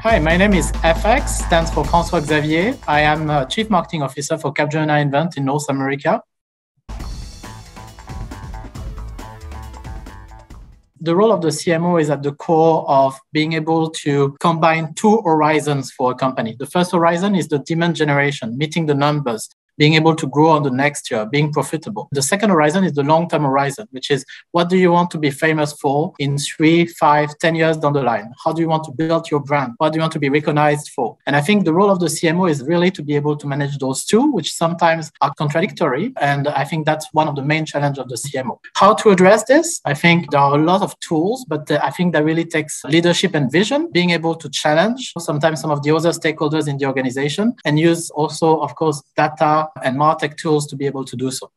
Hi, my name is FX, stands for François Xavier. I am a Chief Marketing Officer for Capgemini Invent in North America. The role of the CMO is at the core of being able to combine two horizons for a company. The first horizon is the demand generation, meeting the numbers, being able to grow on the next year, being profitable. The second horizon is the long term horizon, which is what do you want to be famous for in three, five, ten years down the line? How do you want to build your brand? What do you want to be recognized for? And I think the role of the CMO is really to be able to manage those two, which sometimes are contradictory. And I think that's one of the main challenges of the CMO. How to address this? I think there are a lot of tools, but uh, I think that really takes leadership and vision, being able to challenge sometimes some of the other stakeholders in the organization and use also, of course, data and MarTech tools to be able to do so.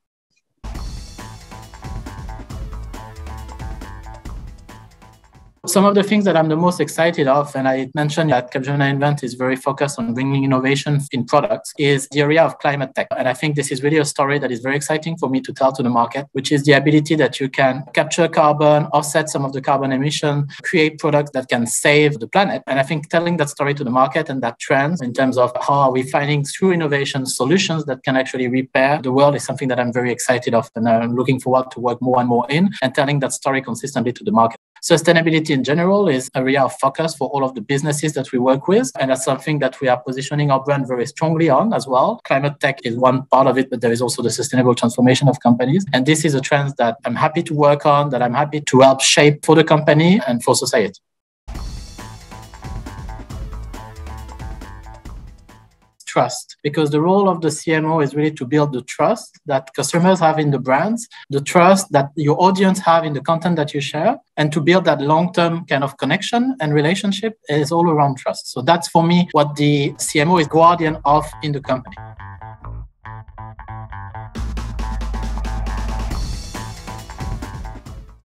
Some of the things that I'm the most excited of, and I mentioned that Capgemini Invent is very focused on bringing innovation in products, is the area of climate tech. And I think this is really a story that is very exciting for me to tell to the market, which is the ability that you can capture carbon, offset some of the carbon emission, create products that can save the planet. And I think telling that story to the market and that trend in terms of how are we finding through innovation solutions that can actually repair the world is something that I'm very excited of and I'm looking forward to work more and more in and telling that story consistently to the market. Sustainability in general is area of focus for all of the businesses that we work with. And that's something that we are positioning our brand very strongly on as well. Climate tech is one part of it, but there is also the sustainable transformation of companies. And this is a trend that I'm happy to work on, that I'm happy to help shape for the company and for society. Trust because the role of the CMO is really to build the trust that customers have in the brands, the trust that your audience have in the content that you share, and to build that long-term kind of connection and relationship is all around trust. So that's for me what the CMO is guardian of in the company.